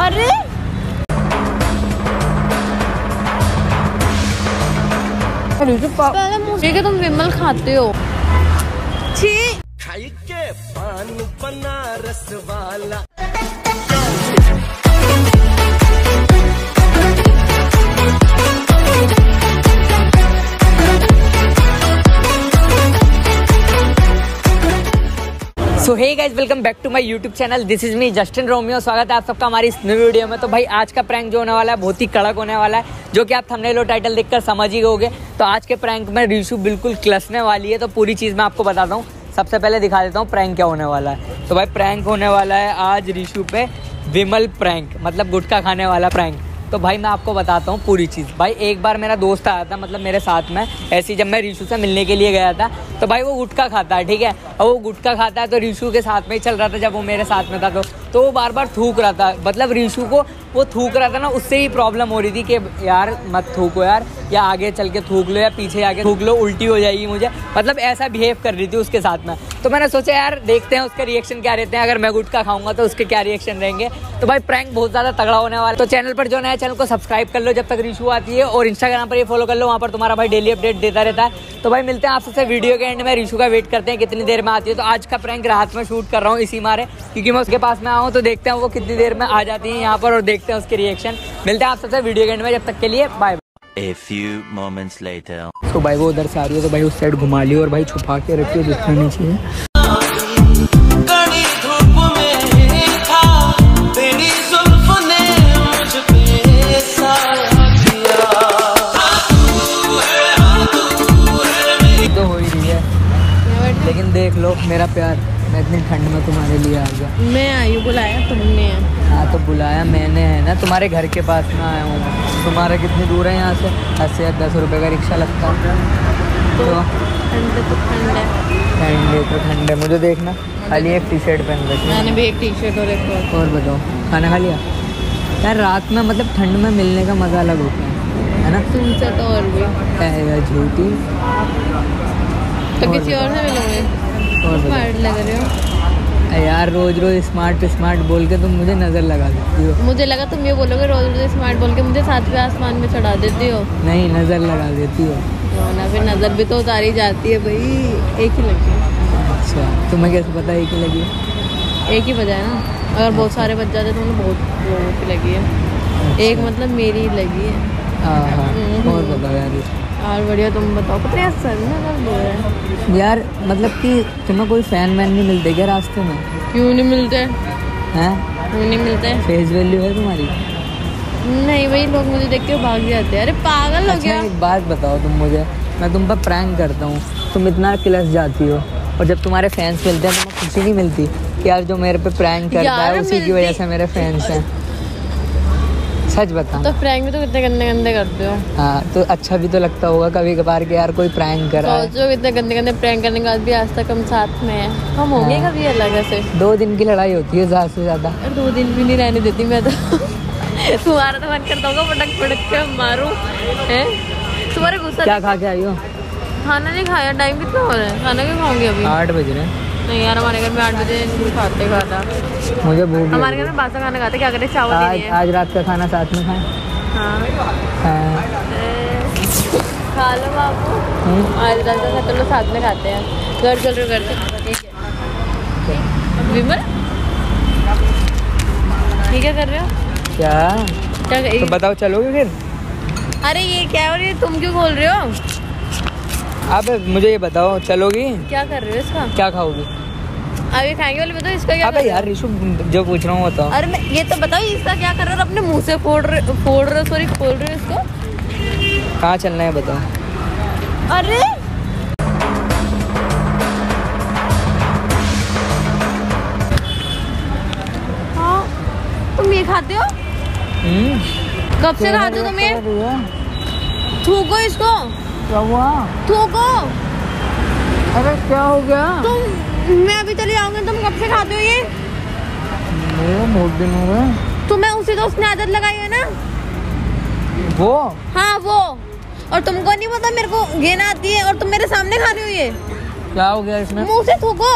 अरे! पहले मुझे तुम विमल खाते हो। छी! खाई के पान बनारस वाला। So hey guys welcome back to my YouTube channel this is me Justin Romeo स्वागत है आप सबका हमारी इस न्यू वीडियो में। तो भाई, आज का प्रैंक जो होने वाला है, बहुत ही कड़क होने वाला है, जो कि आप थंबनेल और टाइटल देखकर समझ ही गए तो आज के प्रैंक में रिशु बिल्कुल क्लसने वाली है। तो पूरी चीज़ मैं आपको बताता हूँ। सबसे पहले दिखा देता हूँ प्रैंक क्या होने वाला है। तो भाई प्रैंक होने वाला है आज रिशु पे विमल प्रैंक मतलब गुटखा खाने वाला प्रैंक तो भाई, मैं आपको बताता हूँ पूरी चीज़। भाई, एक बार मेरा दोस्त आया था मतलब मेरे साथ में, ऐसी जब मैं रिशु से मिलने के लिए गया था तो भाई वो गुटखा खाता है, ठीक है? और वो गुटखा खाता है तो रिशु के साथ में ही चल रहा था जब वो मेरे साथ में था तो तो वो बार बार थूक रहा था। मतलब रीशू को वो थूक रहा था ना, उससे ही प्रॉब्लम हो रही थी कि यार मत थूको यार, या आगे चल के थूक लो या पीछे आके थूक लो, उल्टी हो जाएगी मुझे। मतलब ऐसा बिहेव कर रही थी उसके साथ में। तो मैंने सोचा, यार, देखते हैं उसके रिएक्शन क्या रहते हैं। अगर मैं गुटखा खाऊँगा तो उसके क्या रिएक्शन रहेंगे? तो भाई प्रैंक बहुत ज़्यादा तगड़ा होने वाला तो चैनल पर जो नया चैनल को सब्सक्राइब कर लो जब तक रीशू आती है। और इंस्टाग्राम पर ये फॉलो कर लो, वहाँ पर तुम्हारा भाई डेली अपडेट देता रहता है। तो भाई, मिलते हैं आप सबसे वीडियो के एंड में। रीशू का वेट करते हैं, कितनी देर में आती है। तो आज का प्रैंक रात में शूट कर रहा हूँ, इसी मारे। क्योंकि मैं उसके पास में आऊँ तो देखते हैं वो कितनी देर में आ जाती है यहाँ पर और देखते हैं उसके रिएक्शन मिलते हैं आप सबसे वीडियो के एंड में जब तक के लिए bye A few moments later. तो भाई वो उधर से आ रही है तो भाई उस साइड घुमा लियो और भाई छुपा के रखियो दिखना नहीं चाहिए कड़ी धूप में था तेरी जुल्फ ने मुझ पे साया किया। तो हो ही रही है। लेकिन देख लो मेरा प्यार। मैं इतनी ठंड में तुम्हारे लिए आ गया। मैं आई हूँ बुलाया तुमने। हाँ तो बुलाया मैंने है ना? तुम्हारे घर के पास में आया हूँ। तुम्हारा कितनी दूर है यहाँ से? अस्सी या दस रुपये का रिक्शा लगता है। तो ठंड तो ठंड है। ठंड तो ठंड है। मुझे देखना। खाली एक टी शर्ट पहन रखी मैंने भी एक टी शर्ट और एक और बताओ खाना खा लिया? यार रात में मतलब ठंड में मिलने का मज़ा अलग होता है है ना? तुमसे तो और भी। झूठी। तो किसी और से मिलोगे? स्मार्ट लग रहे हो। यार रोज रोज स्मार्ट स्मार्ट बोल के तुम मुझे नज़र लगा देती हो। मुझे लगा तुम ये बोलोगे रोज रोज स्मार्ट बोल के मुझे सातवें आसमान में चढ़ा देती हो। नहीं नज़र लगा देती हो। ना फिर नज़र भी तो उतारी जाती है भाई। एक ही लगी। है। अच्छा तुम्हें कैसे पता है कि लगी? एक ही बजा है ना? अगर बहुत सारे बज जाते तो उन्हें बहुत लोगों की लगी है। एक मतलब मेरी ही लगी है। हाँ हाँ। हम्म। और बताओ यार। और बढ़िया तुम बताओ। पता सर में दर्द हो रहा है। यार मतलब कि तुम्हें कोई फ़ैन वैन नहीं मिलते क्या रास्ते में? क्यों नहीं मिलते? हैं? क्यों नहीं मिलते? फेस वैल्यू है तुम्हारी? नहीं भाई लोग मुझे देख के भाग जाते हैं। अरे पागल हो अच्छा गया। एक बात बताओ तुम मुझे। मैं तुम पर प्रैंक करता हूँ। तुम इतना किलस जाती हो। और जब तुम्हारे फैंस मिलते हैं तुम्हें खुशी नहीं मिलती कि यार जो मेरे पे प्रैंक करता है उसी की वजह से मेरे फैंस हैं। सच बता तो प्रैंक भी तो कितने गंदे गंदे करते हो। हाँ तो अच्छा भी तो लगता होगा कभी कभार कि यार कोई प्रैंक करा है। सोचो कितने गंदे गंदे प्रैंक करने के बाद भी आज तक हम साथ में हैं। हम होंगे हाँ। कभी अलग ऐसे। दो दिन की लड़ाई होती है ज़्यादा से ज़्यादा। दो दिन भी नहीं रहने देती मैं तो। तुम्हारा तो मन करता होगा पटक पटक के मारूं हैं? तुम्हारा गुस्सा क्या खा के आई हो? खाना नहीं खाया टाइम कितना हो रहा है? खाना क्यों खाऊँगी अभी? आठ बज रहे हैं। नहीं यार हमारे घर में आठ बजे खाते खाना मुझे भूख हमारे घर में बासा खाना खाते क्या करें चावल आज आज रात का खाना साथ में खाएँ? हाँ। हाँ। खा लो बाबू। हम्म, आज रात का लोग साथ में खाते हैं। घर चल रहे है विमल? ये क्या कर रहे हो? क्या? क्या तो बताओ चलोगे फिर? अरे ये क्या है और ये तुम क्यों बोल रहे हो? अब मुझे ये बताओ चलोगी? क्या कर रहे हो इसका? क्या खाओगी? ये खाएँगे वाले बताओ इसका क्या अबे? यार रिशु जो पूछ रहा हूँ बताओ। अरे मैं ये तो बताओ इसका क्या कर रहे हो? अपने मुँह से फोड़ रहे फोड़ रहे सॉरी खोल रहे इसको? कहाँ चलना है बताओ। अरे! हाँ तुम ये खाते हो? हम्म, कब से खाते हो क्या थूको इसको। क्या हुआ? थूको। अरे क्या हो गया? तुम मैं अभी चले आऊँगी तुम कब से खाते हो ये? मेरे बहुत दिन हो गए। तुम्हें उसी दोस्त ने आदत लगाई है ना? वो? हाँ वो। और तुमको नहीं पता मेरे को घेन आती है और तुम मेरे सामने खा रहे हो ये। क्या हो गया इसमें? मुँह से थूको।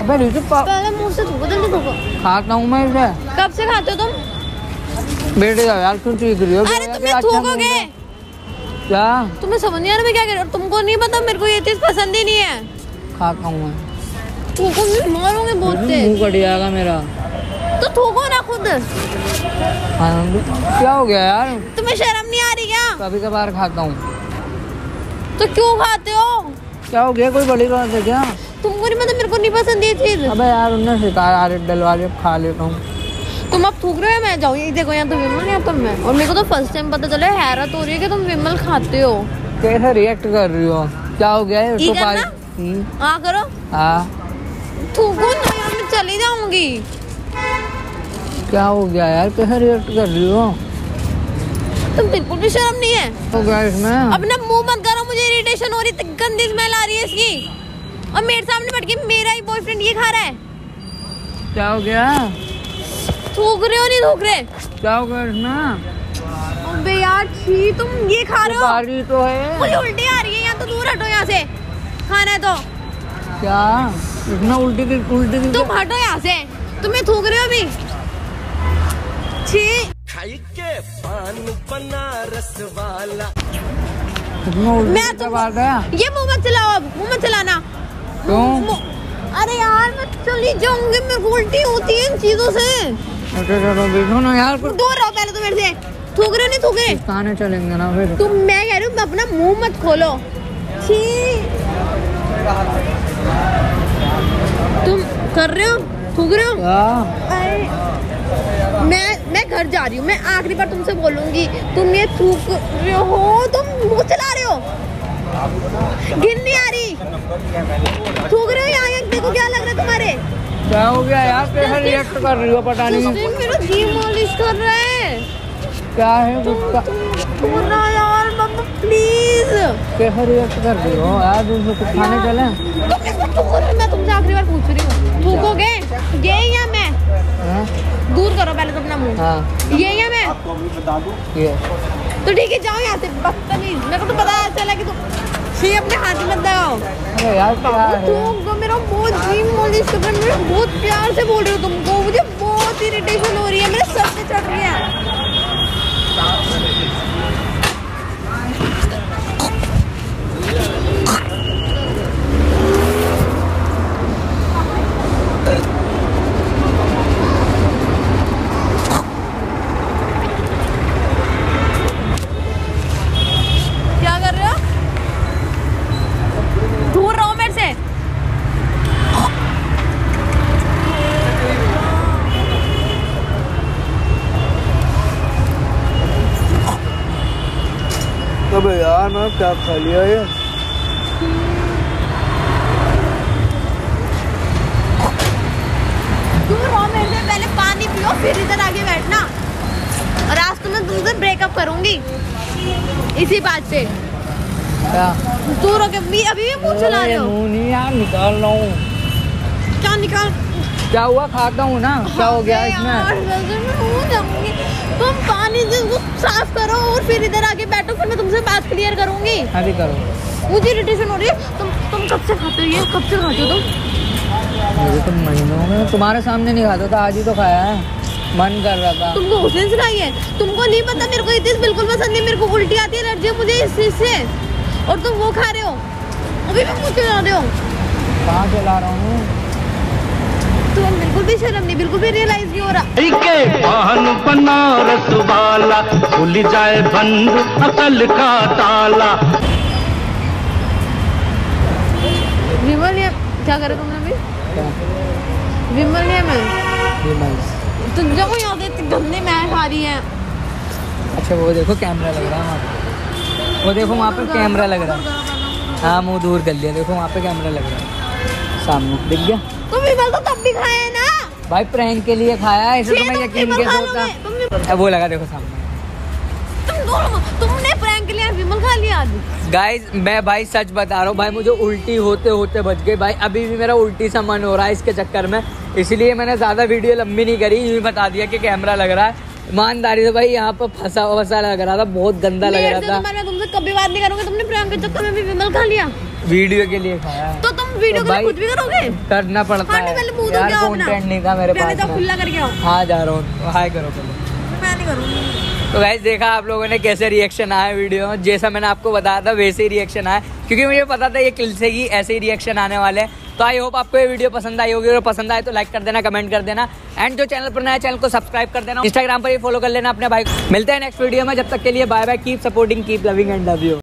अबे पहले मुँह से थूको जल्दी थूको। खाता हूँ मैं इसे। कब से खाते हो तुम? बैठ जाओ यार क्यों चीख रही हो? अरे तुम्हें थूकोगे? क्या? तुम्हें समझ नहीं आ रहा मैं क्या कर रही हूँ? तुमको नहीं पता मेरे को ये चीज़ पसंद ही नहीं है। खाता हूँ मैं। थूको भी मारोगे बहुत तेज। मुँह कट जाएगा मेरा। तो थूको ना खुद। हाँ, क्या हो गया यार? तुम्हें शर्म नहीं आ रही क्या? कभी कभार खाता हूँ। तो क्यों खाते हो? क्या हो गया? कोई बड़ी बात है क्या? तुमको नहीं पता मेरे को नहीं पसंद ये चीज़। अबे यार उन्हें सिखाया अरे डलवा के खा लेता हूँ। तुम अब थूक रहे हो मैं जाऊँ। ये देखो यहाँ तो विमल यहाँ पर मैं। और मेरे को तो फ़र्स्ट टाइम पता चला हैरत हो रही है कि तुम विमल खाते हो। कैसे रिएक्ट कर रही हो? क्या हो गया? है तो हम्म, हाँ करो। हाँ। थूको ना यार मैं चली जाऊँगी। क्या हो गया यार? कैसे रिएक्ट कर रही हो? तुम बिल्कुल भी शर्म नहीं है? हो गया इसमें? अपना मुँह मत करो मुझे इरिटेशन हो रही है गंदी स्मेल आ रही है इसकी। और मेरे सामने बैठ के मेरा ही बॉयफ्रेंड ये खा रहा है। क्या हो गया? थूक रहे हो नहीं थूक रहे? क्या हो गया इसमें? अबे यार छी तुम ये खा रहे हो? गाड़ी तो है। मुझे उल्टी आ रही है यहाँ तो दूर हटो यहाँ से। खाना है तो। क्या? इतना उल्टी की उल्टी की तुम हटो यहाँ से। तुम्हें थूक रहे हो अभी। छी। खाई के पान बनारस वाला। मैं तुम- ये मुँह मत चलाओ अब। मुँह मत चलाना। क्यों? अरे यार मैं चली जाऊँगी। मेरे को उल्टी होती है इन चीज़ों से। अच्छा चलो देखो ना यार कुछ दूर रहो पहले तो मेरे से। थूक रहे हो नहीं थूक? रहे खाने चलेंगे ना फिर। तुम मैं कह रही हूँ अपना मुँह मत खोलो। छी। तुम कर रहे हो? थूक रहे हो? क्या मैं मैं घर जा रही हूँ मैं आखिरी बार तुमसे बोलूँगी तुम ये थूक रहे हो तुम मुँह चला रहे हो। गिन नहीं आ रही। थूक रहे हो यहाँ देखो क्या लग रहा है तुम्हारे। क्या हो गया यार? कैसे रिएक्ट कर रही हो पता नहीं। मेरा जी मॉलिश कर रहा है। क्या है गुस्सा? प्लीज़। कैसे रिएक्ट कर रही हो? यार तुम कुछ खाने चले? तुम रहे मैं तुमसे आखिरी बार पूछ रही हूँ। थूकोगे ये या मैं। हाँ? दूर करो पहले तो अपना मुँह। हाँ। ये या मैं। ये। तो ठीक है जाओ यहाँ से बदतमीज। मेरे को तो पता चला कि तुम छी अपने हाथ मत लगाओ। अरे यार क्या है? तुम तो मेरा बहुत जी मॉलिश कर रहे हो बहुत प्यार से बोल रही हूँ तुमको। मुझे बहुत इरिटेशन हो रही है। मेरे सर पे चढ़ रही है। अबे यार मैं क्या खा लिया ये? दूर रहो मेरे से पहले पानी पियो फिर इधर आगे बैठना। और आज तो मैं तुमसे ब्रेकअप करूँगी। इसी बात से। क्या? दूर हो के अभी अभी भी मुँह चला रहे हो? मुँह नहीं यार निकाल रहा हूँ। क्या निकाल? क्या हुआ? खाता हूँ ना। क्या हो गया इसमें? मैं हो तुम पानी से उसको साफ़ करो और फिर इधर आके बैठो फिर मैं तुमसे बात क्लियर करूँगी। अभी करो। मुझे इरिटेशन हो रही है। तुम तुम कब से खाते हो ये? कब से खाते हो तुम? मुझे तो महीनों में तुम्हारे सामने नहीं खाता था आज ही तो खाया है। मन कर रहा था। तुमको हुसैन सिखाई है? तुमको नहीं पता मेरे को ये चीज़ बिल्कुल पसंद नहीं मेरे को उल्टी आती है एलर्जी मुझे इस चीज़ से। और तुम वो खा रहे हो। अभी भी मुझे खा रहे हो। कहाँ चला रहा हूँ? तुम बिल्कुल भी शर्म नहीं बिल्कुल भी रियलाइज़ नहीं हो रहा। के पान बनारस वाला खुल जाए बंद अकल का ताला। विमल ये क्या करे तुमने अभी? विमल ये मैं। ये नाइस तो जाओ यहाँ से इतनी गंदी मैं खा रही है। अच्छा वो देखो कैमरा लग रहा है वहाँ वो देखो वहाँ पे कैमरा लग रहा है। हाँ मुँह दूर कर लिया देखो वहाँ पे कैमरा लग रहा है। सामने। दिख गया? तुम विमल तो तब भी हैं ना? भाई प्रैंक के लिए खाया है इसे तो मैं यकीन कैसे होता वो लगा देखो सामने। तुम दोनों तुमने प्रैंक के लिए विमल खा लिया गाइस मैं भाई सच बता रहा हूँ भाई मुझे उल्टी होते होते बच गई भाई अभी भी मेरा उल्टी सा मन हो रहा है इसके चक्कर में। इसलिए मैंने ज़्यादा वीडियो लंबी नहीं करी यूँ बता दिया कि कैमरा लग रहा है। ईमानदारी से भाई यहाँ पर फंसा फंसा लग रहा था बहुत गंदा लग रहा था। मैं तुमसे कभी बात नहीं करूँगी तुमने प्रैंक के चक्कर में भी विमल खा लिया। वीडियो के लिए खाया है। तो तुम वीडियो तो के लिए भाई- खुद भी करोगे? करना पड़ता हाँ तो है यार कंटेंट नहीं था मेरे पास तो खुला करके आओ। हाँ जा रहा हूँ। हाय करो पहले। मैं नहीं करूँगी तो गाइस देखा आप लोगों ने कैसे रिएक्शन आया वीडियो में? जैसा मैंने आपको बताया था वैसे ही रिएक्शन आया। क्योंकि मुझे पता था ये किल से ही ऐसे ही रिएक्शन आने वाले हैं। तो आई होप आपको ये वीडियो पसंद आई होगी। और पसंद आए तो लाइक कर देना कमेंट कर देना। एंड जो चैनल पर नया चैनल को सब्सक्राइब कर देना। इंस्टाग्राम पर ही फॉलो कर लेना अपने भाई। मिलते हैं नेक्स्ट वीडियो में। जब तक के लिए bye bye keep supporting keep loving and love you